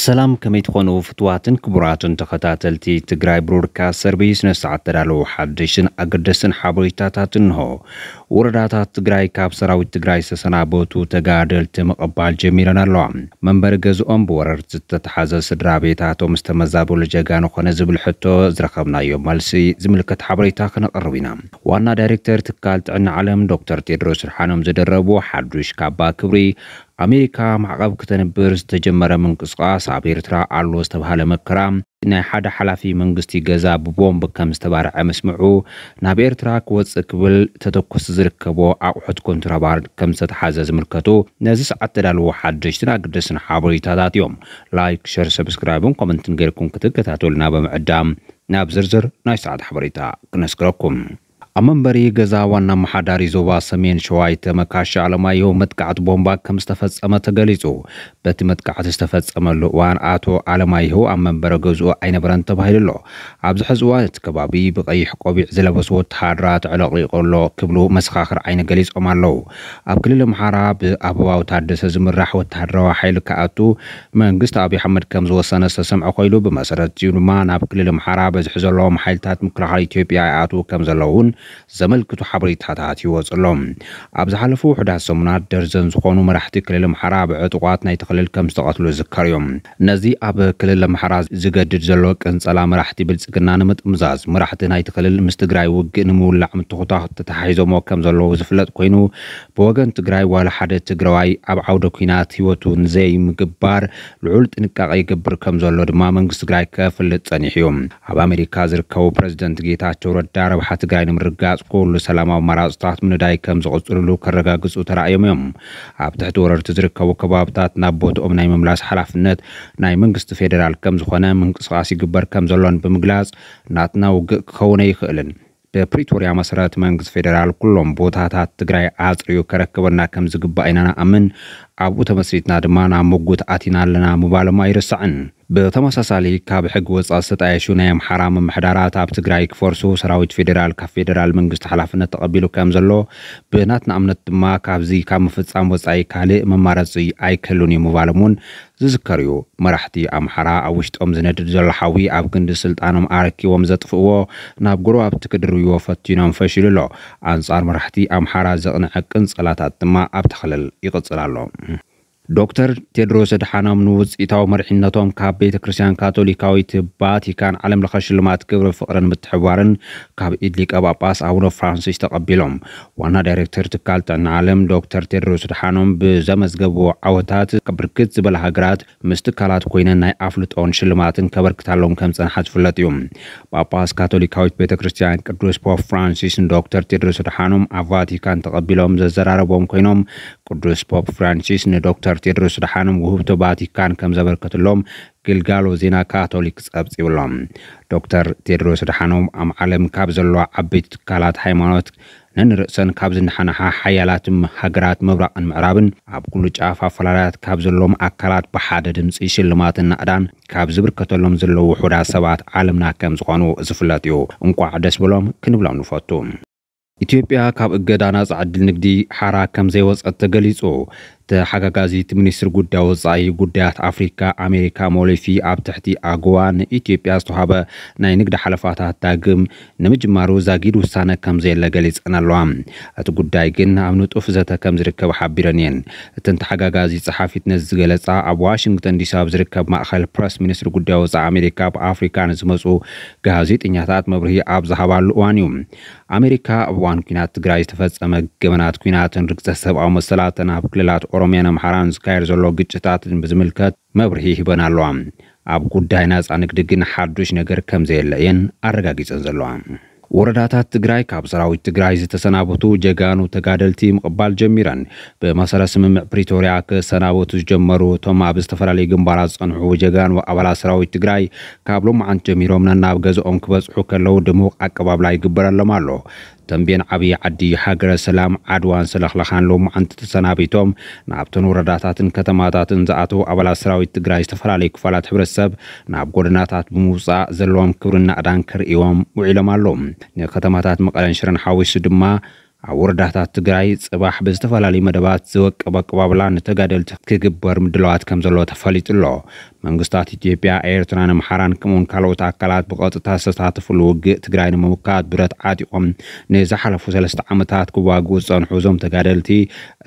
ሰላም ከመይ ትኾኑ ፍትዋትን ክቡራትን ተኸታተልቲ ትግራይ ብሮድካስት ሰርቪስ ነሰዓት ተዳለዉ ሓድሽን ኣገደስን ሓበሬታታት እንሆ። ወረዳታት ትግራይ ካብ ሰራዊት ትግራይ ዝተሰናበቱ ተጋደልቲ ምቕባል ጀሚረን ኣለዋ። መንበሪ ገዝኦም ብወረርቲ ዝተተሓዘ ስድራ ቤታቶም ዝተመዛበሉ ጀጋኑ ኮነ ዝብል ሕቶ ዝረኸብናዮ መልሲ ዝምልከት ሓበሬታ ክነቐርብ ኢና። ዋና ዳይሬክተር ትካል ጥዕና ዓለም ዶክተር ቴድሮስ ርሓኖም ዝደረቡ ሓዱሽ ካባ ክብሪ ኣሜሪካ ማዕቐብ ክተንብር ዝተጀመረ ምንቅስቓስ ኣብ ኤርትራ ኣሎ ዝተባሃለ መከራ ናይ ሓደ ሓላፊ መንግስቲ ገዛ ብቦምብ ከም ዝተባርዐ ምስምዑ ናብ ኤርትራ ክወፅእ ክብል ተተኮስ ዝርከቦ ኣቑሑት ኮንትራባንድ ከም ዝተተሓዘ ዝምልከቱ ነዚ ሰዓት ተዳልዎ ሓደሽትን ኣገደስን ሓበሬታታት እዮም። like share subscribe ን comment ን ገይርኩም ክትከታተሉና በምዕዳም ናብ ዝርዝር ናይ ሰዓት ሓበሬታ ክነስክረኩም ኣብ መንበሪ ገዛ ዋና መሓዳሪ ዞባ ሰሜን ሸዋይተ መካሻ ኣለማየሁ መጥቃዕቲ ቦምባ ከም ዝተፈፀመ ተገሊጹ በቲ መጥቃዕቲ ዝተፈፀመሉ እዋን ኣቶ ኣለማየሁ ኣብ መንበሪ ገዝኡ ኣይነበረን ተባሂሉ ኣሎ ኣብዚ ሕዚ እዋን እቲ ከባቢ ብቀይሕ ቆቢዕ ዝለበሱ ወተሃደራት ዕለቂቑ ኣሎ ክብሉ መሰኻኽር ዓይኒ ገሊፆም ኣለዉ ኣብ ክልል ኣምሓራ ብኣበባው ታደሰ ዝምራሕ ወተሃደራዊ ሓይሊ ክኣቱ መንግስቲ ኣብዪ ኣሕመድ ከም ዝወሰነ ዝተሰምዐ ኮይኑ ብመሰረት እዩ ድማ ናብ ክልል ኣምሓራ በዝሒ ዘለዎም ሓይልታት ምክልኻል ኢትዮጵያ ይኣቱ ከም ዘለውን ዘመልክቱ ሓበሬታታት ይወፅሎም ኣብ ዝሓለፉ ውሕዳት ሰሙናት ደርዘን ዝኾኑ መራሕቲ ክልል ኣምሓራ ብዕጡቋት ናይቲ ክልል ከም ዝተቐትሉ ዝዝከር እዮም። ነዚ ኣብ ክልል ኣምሓራ ዝገድድ ዘሎ ቅንፀላ መራሕቲ ብልፅግና ንምጥምዛዝ መራሕቲ ናይቲ ክልል ምስ ትግራይ ውግእ ንምውላዕ ምትኩታት ተተሓሒዞሞ ከም ዘለዉ ዝፍለጥ ኮይኑ ብወገን ትግራይ ዋላ ሓደ ትግራዋይ ኣብ ዓውደ ኩናት ሂወቱ ንዘይምግባር ልዑል ጥንቃቐ ይገብር ከም ዘሎ ድማ መንግስቲ ትግራይ ከፍልጥ ፀኒሑ እዩ ኣብ ኣሜሪካ ዝርከቡ ፕረዚደንት ጌታቸው ረዳ ረብሓ ትግራይ ንምርጋፅ ኩሉ ሰላማዊ መራፅታት ምንዳይ ከም ዝቕፅልሉ ከረጋግፁ ተራእዮም እዮም። ኣብ ትሕቲ ወረርቲ ዝርከቡ ከባብታት ናብ ቦትኦም ናይ ምምላስ ሓላፍነት ናይ መንግስቲ ፌደራል ከም ዝኾነ ምንቅስቓስ ይግበር ከም ዘሎን ብምግላፅ ናትና ውግእ ክኸውን ኣይክእልን ብፕሪቶርያ መሰረት መንግስቲ ፌደራል ኩሎም ቦታታት ትግራይ ኣፅርዩ ከረክበና ከም ዝግባእ ኢና ንኣምን ኣብኡ ተመስሪትና ድማ ናብ ምጉት ኣቲና ኣለና ምባሎማ ኣይርስዕን ብተመሳሳሊ ካብ ሕጊ ወፃእ ዝተጣየሹ ናይ ኣምሓራ መምሕዳራት ኣብ ትግራይ ክፈርሱ ሰራዊት ፌደራል ካብ ፌደራል መንግስቲ ሓላፍነት ተቐቢሉ ከም ዘሎ ብናትና እምነት ድማ ካብዚ ካብ ምፍፃም ወፃኢ ካልእ መማረፂ ኣይክህሉን እዩ። ምባሎም እውን ዝዝከር እዩ። መራሕቲ ኣምሓራ ኣብ ውሽጦም ዝነድድ ዘሎ ሓዊ ኣብ ክንዲ ስልጣኖም ኣረኪቦም ዘጥፍእዎ ናብ ጎረባብቲ ክድርብዎ ፈቲኖም ፈሽሉ ኣሎ። ኣንጻር መራሕቲ ኣምሓራ ዘቕንዐ ቅንፀላታት ድማ ኣብቲ ክልል ይቕፅል ኣሎ ዶክተር ቴድሮስ ኣድሓኖም ንውፅኢታዊ መርሒነቶም ካብ ቤተ ክርስትያን ካቶሊካዊት ቫቲካን ዓለም ሽልማት ክብሪ ፍቅርን ምትሕብባርን ካብ ኢድ ሊቀ ጳጳስ ኣቡነ ፍራንሲስ ተቐቢሎም። ዋና ዳይሬክተር ትካል ጥዕና ዓለም ዶክተር ቴድሮስ ኣድሓኖም ብዘመዝገብዎ ዓወታት ብርክት ዝበለ ሃገራት ምስ ትካላት ኮይነን ናይ ኣፍልጦን ሽልማትን ከበርክታሎም ከም ፀንሓ ዝፍለጥ እዩ። ጳጳስ ካቶሊካዊት ቤተ ክርስትያን ቅዱስ ፖፕ ፍራንሲስ ንዶክተር ቴድሮስ ኣድሓኖም ኣብ ቫቲካን ተቐቢሎም ዘዘራረቦም ኮይኖም ቅዱስ ፖፕ ፍራንሲስ ንዶክተር ቴድሮስ ኣድሓኖም ውህብቶ ቫቲካን ከም ዘበርከትሎም ግልጋሎ ዜና ካቶሊክ ፀብፂብሎም ዶክተር ቴድሮስ ኣድሓኖም ኣብ ዓለም ካብ ዘለዋ ዓበይቲ ትካላት ሃይማኖት ነንርእሰን ካብ ዝነሓነሓ ሓያላት ሃገራት ምብራቕን ምዕራብን ኣብ ኩሉ ጫፍ ኣፈላላያት ካብ ዘለዎም ኣካላት ብሓደ ድምፂ ሽልማትን ናዕዳን ካብ ዝብርከተሎም ዘለዉ ውሑዳት ሰባት ዓለምና ከም ዝኾኑ ዝፍለጥ እዩ። እንቋዕ ደስ ብሎም ክንብሎም ንፈቱ። ኢትዮጵያ ካብ እገዳ ናፃ ዕድል ንግዲ ሓራ ከም ዘይወፀት ተገሊጹ ተሓጋጋዚት ሚኒስትሪ ጉዳይ ወፃኢ ጉዳያት ኣፍሪካ ኣሜሪካ ሞሊ ፊ ኣብ ትሕቲ ኣጎዋ ንኢትዮጵያ ዝተዋሃበ ናይ ንግዲ ሓለፋታት ዳግም ንምጅማሩ ዛጊድ ውሳነ ከም ዘየለ ገሊፀን ኣለዋ። እቲ ጉዳይ ግን ኣብ ንጡፍ ዘተ ከም ዝርከብ ሓቢረን እየን። እተን ተሓጋጋዚ ፀሓፊት ነዚ ዝገለፃ ኣብ ዋሽንግተን ዲሲ ኣብ ዝርከብ ማእኸል ፕረስ ሚኒስትሪ ጉዳይ ወፃኢ ኣሜሪካ ብኣፍሪካ ንዝመፁ ጋዜጠኛታት መብርሂ ኣብ ዝሃባሉ እዋን እዩ። ኣሜሪካ ኣብ እዋን ኩናት ትግራይ ዝተፈፀመ ገመናት ኩናትን ርግፀት ሰብኣዊ መሰላትን ኣብ ክልላት ኦሮምያን ኣምሓራን ዝካየድ ዘሎ ግጭታትን ብዝምልከት መብርሂ ሂበን ኣለዋ። ኣብ ጉዳይ ናፃ ንግዲ ግን ሓዱሽ ነገር ከም ዘየለ እየን ኣረጋጊፀን ዘለዋ። ወረዳታት ትግራይ ካብ ሰራዊት ትግራይ ዝተሰናበቱ ጀጋኑ ተጋደልቲ ምቕባል ጀሚረን። ብመሰረት ስምምዕ ፕሪቶርያ ክሰናበቱ ዝጀመሩ እቶም ኣብ ዝተፈላለዩ ግንባራት ዝፀንሑ ጀጋኑ ኣባላት ሰራዊት ትግራይ ካብ ሎማዓንቲ ጀሚሮም ነናብ ገዝኦም ክበፅሑ ከለዉ ድሙቕ ኣቀባብላ ይግበረሎም ኣሎ ተንቤን ዓብዪ ዓዲ ሃገረ ሰላም ዓድዋን ስለኽለኻን ሎማዓንቲ ተሰናቢቶም ናብተን ወረዳታትን ከተማታትን ዝኣተዉ ኣባላት ሰራዊት ትግራይ ዝተፈላለዩ ክፋላት ሕብረተሰብ ናብ ጎደናታት ብምውፃእ ዘለዎም ክብርን ናዕዳን ክርእዎም ውዒሎም ኣለዉ ንከተማታት መቐለን ሽረን ሓዊሱ ድማ ኣብ ወረዳታት ትግራይ ጽባሕ ብዝተፈላለዩ መደባት ዝወቀበ ኣቀባብላ ንተጋደልቲ ክግበር ምድለዋት ከም ዘሎ ተፈሊጡ ኣሎ መንግስታት ኢትዮጵያ ኤርትራን ኣምሓራን ከምኡውን ካልኦት ኣካላት ብቐጥታ ዝተሳተፍሉ ውግእ ትግራይ ንምምካት ብረት ዓጢቖም ንዝሓለፉ ሰለስተ ዓመታት ክዋግኡ ዝፀንሑ እዞም ተጋደልቲ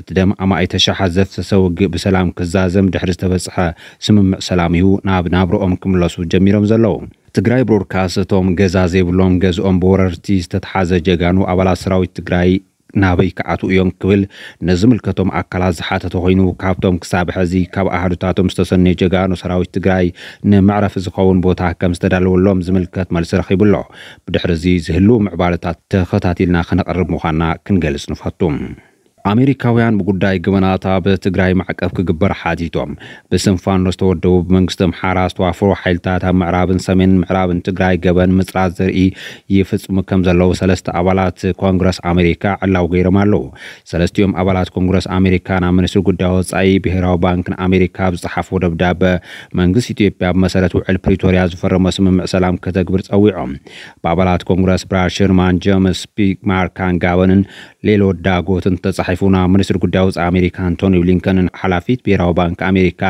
እቲ ደም ኣማኢተ ሸሓት ዘፍሰሰ ውግእ ብሰላም ክዛዘም ድሕሪ ዝተበፅሐ ስምምዕ ሰላም እዩ ናብ ናብርኦም ክምለሱ ጀሚሮም ዘለዉ ትግራይ ብሮድካስት እቶም ገዛ ዘይብሎም ገዝኦም ብወረርቲ ዝተተሓዘ ጀጋኑ ኣባላት ሰራዊት ትግራይ ናበይ ክኣቱ እዮም ክብል ነዝምልከቶም ኣካላት ዝሓተተ ኮይኑ ካብቶም ክሳብ ሕዚ ካብ ኣሃዱታቶም ዝተሰነየ ጀጋኑ ሰራዊት ትግራይ ንመዕረፊ ዝኸውን ቦታ ከም ዝተዳለወሎም ዝምልከት መልሲ ረኺቡሎ ብድሕሪ እዚ ዝህልው ምዕባለታት ተኸታቲልና ክነቐርብ ምዃንና ክንገልጽ ንፈቱም ኣሜሪካውያን ብጉዳይ ገበናታ ብትግራይ ማዕቀብ ክግበር ሓቲቶም። ብስም ፋኖ ዝተወደቡ ብመንግስቲ ኣምሓራ ዝተዋፍሩ ሓይልታት ኣብ ምዕራብን ሰሜን ምዕራብን ትግራይ ገበን ምፅራይ ዘርኢ ይፍፅሙ ከም ዘለዉ ሰለስተ ኣባላት ኮንግረስ ኣሜሪካ ዕላው ገይሮም ኣለዉ። ሰለስቲኦም ኣባላት ኮንግረስ ኣሜሪካ ናብ ሚኒስትሪ ጉዳይ ወፃኢ ብሄራዊ ባንክን ኣሜሪካ ብዝፀሓፍዎ ደብዳበ መንግስቲ ኢትዮጵያ ብመሰረት ውዕል ፕሪቶርያ ዝፈረመ ስምምዕ ሰላም ከተግብር ፀዊዖም ብኣባላት ኮንግረስ ብራድ ሽርማን ጀምስ ማክጋቨርንን ሎይድ ዳጎትን ተፃ ተጻሒፉ ናብ ሚኒስትሪ ጉዳይ ወፃኢ ኣሜሪካ አንቶኒ ብሊንከንን ሓላፊት ብሄራዊ ባንኪ ኣሜሪካ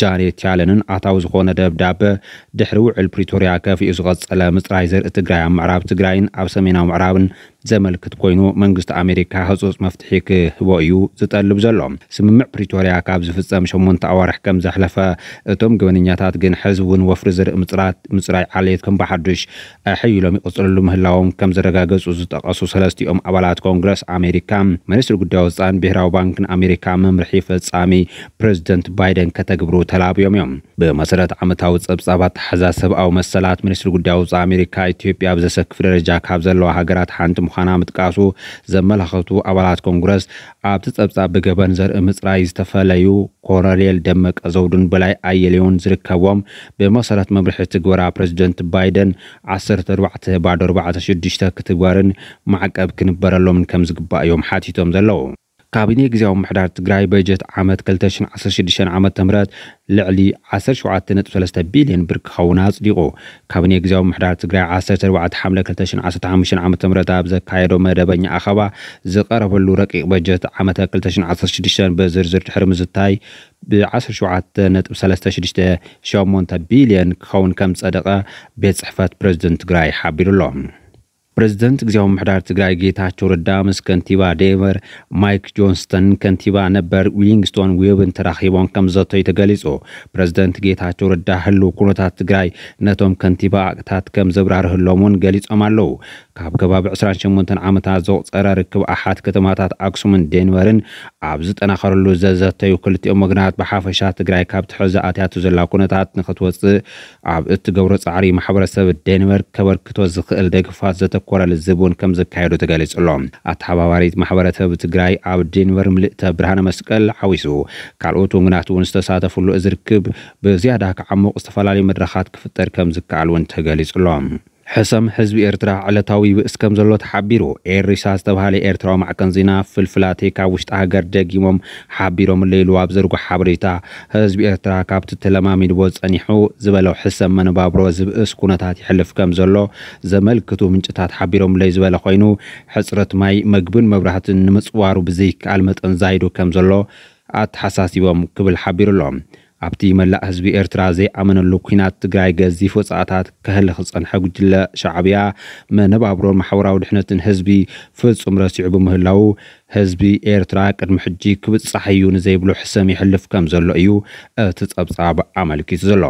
ጃኔት ያለንን ኣታዊ ዝኾነ ደብዳበ ድሕሪ ውዕል ፕሪቶርያ ከፊኡ ዝቐፀለ ምፅራይ ዘርኢ ትግራይ ኣብ ምዕራብ ትግራይን ኣብ ሰሜናዊ ምዕራብን ዘመልክት ኮይኑ መንግስቲ ኣሜሪካ ህፁፅ መፍትሒ ክህቦ እዩ ዝጠልብ ዘሎ። ስምምዕ ፕሪቶርያ ካብ ዝፍፀም 8 ኣዋርሕ ከም ዘሕለፈ እቶም ገበነኛታት ግን ሕዚ እውን ወፍሪ ዘርኢ ምፅራት ምፅራይ ዓሌት ከም ብሓዱሽ ኣሕይሎም ይቕፅልሉ ምህላዎም ከም ዘረጋገፁ ዝጠቐሱ ሰለስቲኦም ኣባላት ኮንግረስ ኣሜሪካ ሚኒስትሪ ጉዳይ ወፃኢን ብሄራዊ ባንክን ኣሜሪካ መምርሒ ፈጻሚ ፕሬዚደንት ባይደን ከተግብሩ ተላብዮም እዮም። ብመሰረት ዓመታዊ ፀብፃባት ተሓዛ ሰብኣዊ መሰላት ሚኒስትሪ ጉዳይ ወፃኢ ኣሜሪካ ኢትዮጵያ ብዘሰክፍ ደረጃ ካብ ዘለዋ ሃገራት ሓንቲ ምዃና ምጥቃሱ ዘመላኸቱ ኣባላት ኮንግረስ ኣብቲ ፀብጻብ ብገበን ዘርኢ ምፅራይ ዝተፈለዩ ኮሎኔል ደመቀ ዘውዱን በላይ ኣየልዮን ዝርከቦም ብመሰረት መምርሒ ትግበራ ፕሬዚደንት ባይደን 14 ባዶ 46 ክትግበርን ማዕቀብ ክንበረሎምን ከም ዝግባእ እዮም ሓቲቶም ዘለዉ ካቢኔ ግዜያዊ ምሕዳር ትግራይ በጀት ዓመት 2016 ዓ ም ልዕሊ 17.3 ቢልዮን ብር ክኸውን ኣጽዲቑ። ካቢኔ ግዜያዊ ምሕዳር ትግራይ 14 ሓምለ 2015 ዓ ም ኣብ ዘካየዶ መደበኛ ኣኼባ ዝቐረበሉ ረቂቕ በጀት ዓመት 2016 ብዝርዝር ድሕሪ ምዝታይ ብ17.36 ቢልዮን ክኸውን ከም ፀደቐ ቤት ፅሕፈት ፕረዚደንት ትግራይ ሓቢሩ ኣሎ ፕረዚደንት ግዜያዊ ምሕዳር ትግራይ ጌታቸው ረዳ ምስ ከንቲባ ዴንቨር ማይክ ጆንስተን ከንቲባ ነበር ዌሊንግተን ዌብን ተራኺቦም ከም ዘተዩ ተገሊጹ። ፕረዚደንት ጌታቸው ረዳ ህልው ኩነታት ትግራይ ነቶም ከንቲባታት ከም ዘብራርህሎም እውን ገሊፆም ኣለው ካብ ከባቢ 28 ዓመታት ዘቑፀረ ርክብ ኣሓት ከተማታት ኣክሱምን ዴንቨርን ኣብ ዝጠናኸረሉ ዘዘተዩ ክልቲኦም ወግናት ብሓፈሻ ትግራይ ካብ ትሕዚ ኣትያቱ ዘላ ኩነታት ንኽትወፅእ ኣብ እትገብሮ ፃዕሪ ማሕበረሰብ ዴንቨር ከበርክቶ ዝኽእል ደግፋት ዘተኮረ ልዝብ እውን ከም ዘካየዱ ተገሊጹ ኣሎ ኣተሓባባሪት ማሕበረሰብ ትግራይ ኣብ ዴንቨር ምልእተ ብርሃነ መስቀል ሓዊሱ። ካልኦት ወግናት እውን ዝተሳተፍሉ እዚ ርክብ ብዝያዳ ክዓሙቕ ዝተፈላለዩ መድረኻት ክፍጠር ከም ዝከኣል እውን ተገሊጹ ኣሎ ሕሰም ህዝቢ ኤርትራ ዕለታዊ ብእስ ከም ዘሎ ተሓቢሩ ኤሪሳ ዝተባሃለ ኤርትራዊ ማዕከን ዜና ፍልፍላቴ ካብ ውሽጢ ሃገር ደጊሞም ሓቢሮም ለይሉ ኣብ ዘርጉሕ ሓበሬታ ህዝቢ ኤርትራ ካብቲ ተለማሚድዎ ፀኒሑ ዝበለው ሕሰም መነባብሮ ዝብእስ ኩነታት ይሕልፍ ከም ዘሎ ዘመልክቱ ምንጭታት ሓቢሮም ለይ ዝበለ ኮይኑ ሕፅረት ማይ መግብን መብራህትን ንምፅዋሩ ብዘይከኣል መጠን ዛይዱ ከም ዘሎ ኣተሓሳሲቦም ክብል ሓቢሩሎም ኣብቲ መላእ ህዝቢ ኤርትራ ዘይኣመነሉ ኩናት ትግራይ ገዚፍ ወፃእታት ክህሊ ክፀንሐ ጉጅለ ሻዕብያ መነባብሮን ማሕበራዊ ድሕነትን ህዝቢ ፍጹም ረሲዑ ብምህላው ህዝቢ ኤርትራ ቅድሚ ሕጂ ክብፃሕ እዩ ንዘይብሉ ሕሰም ይሕልፍ ከም ዘሎ እዩ እቲ ፀብፃብ ኣመልኪቱ ዘሎ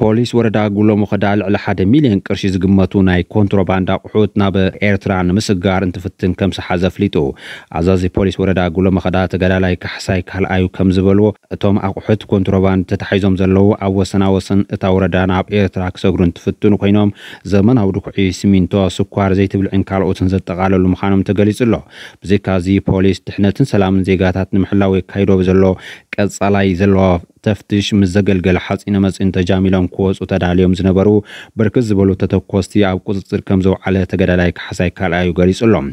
ፖሊስ ወረዳ ጉሎ መኸዳ ልዕሊ ሓደ ሚልዮን ቅርሺ ዝግመቱ ናይ ኮንትሮባንድ ኣቑሑት ናብ ኤርትራ ንምስጋር እንትፍትን ከም ዝሓዘ ኣፍሊጡ። ኣዛዚ ፖሊስ ወረዳ ጉሎ መኸዳ ተጋዳላይ ካሕሳይ ካልኣዩ ከም ዝበልዎ እቶም ኣቑሑት ኮንትሮባንድ ተታሒዞም ዘለዉ ኣብ ወሰና ወሰን እታ ወረዳ ናብ ኤርትራ ክሰግሩ እንትፍትኑ ኮይኖም ዘመናዊ ድኩዒ ሲሚንቶ ስኳር ዘይትብልዕን ካልኦትን ዘጠቃለሉ ምዃኖም ተገሊጹ ኣሎ ብዘይካ እዚ ፖሊስ ድሕነትን ሰላምን ዜጋታት ንምሕላው የካይዶ ዘሎ ቀጻላይ ዘለዎ ተፍትሽ ምስ ዘገልገለ ሓፂነ መፂን ተጃሚሎም ክወፁ ተዳልዮም ዝነበሩ ብርክት ዝበሉ ተተኮስቲ ኣብ ቁፅፅር ከም ዘውዓለ ተጋዳላይ ካሕሳይ ካልኣዩ ገሊጹ ኣሎም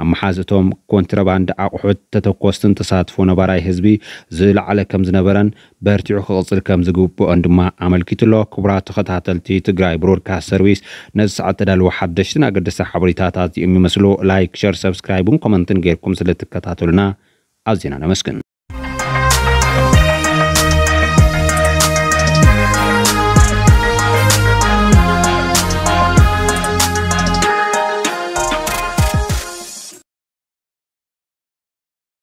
ኣብ መሓዝ እቶም ኮንትራባንድ ኣቑሑት ተተኮስትን ተሳትፎ ነባራይ ህዝቢ ዝለዓለ ከም ዝነበረን በርቲዑ ክቕፅል ከም ዝግብኦን ድማ ኣመልኪቱ ኣሎ ክቡራት ተኸታተልቲ ትግራይ ብሮድካስት ሰርቪስ ነዚ ሰዓት ተዳልዎ ሓደሽትን ኣገደስቲ ሓበሬታታት እዮም ይመስሉ like share subscribe ን comment ን ጌርኩም ስለትከታተሉና ኣዝና ነመስግን